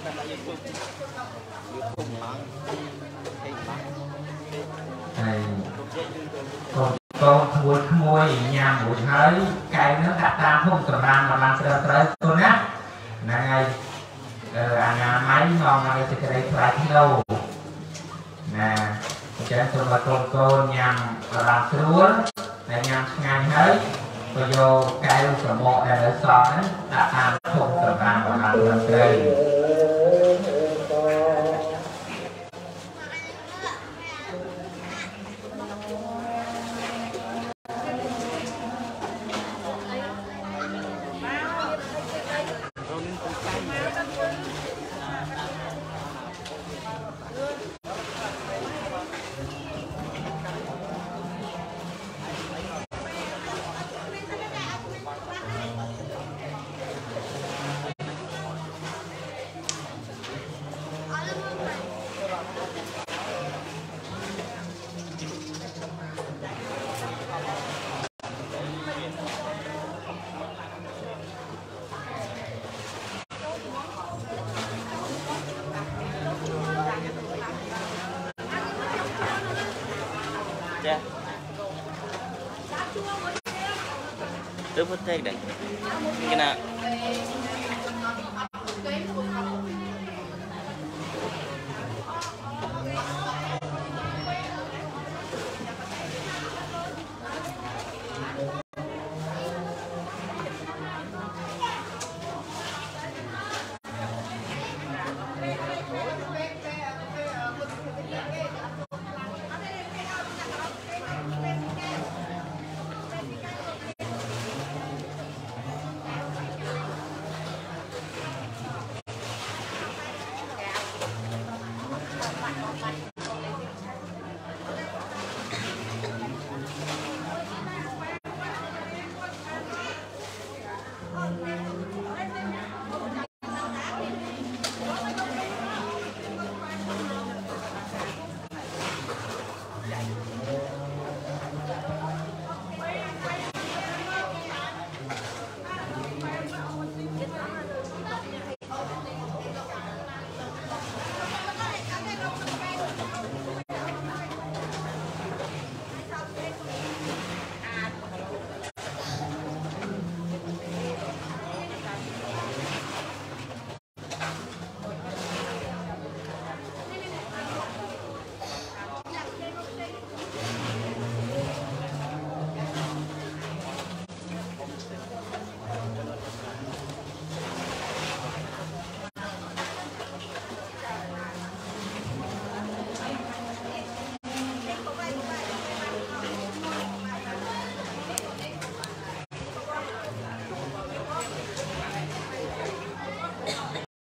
ត់ដាក់យើងពុះយើងពុះឡើងហេបាក់ហើយកពុះយើងយើងទៅកូនកូនក្មួយក្មួយញ៉ាំរួចហើយកែនឹងដាក់តាមភូមិសម្រាប់បានត្រូវត្រូវទៅណាហ្នឹងហើយអឺអាណាម័យនាំឲ្យសេចក្តីថ្លៃថ្នូរណាអញ្ចឹងសូមឲ្យកូនកូនញ៉ាំបានស្រួលហើយញ៉ាំឆ្ងាញ់ហើយក៏យកកែវប្រមោកដែលនៅសល់ហ្នឹងដាក់តាមភូមិសម្រាប់បានត្រឹមត្រូវ Dạ. Tôi muốn thấy đấy. Cái nào?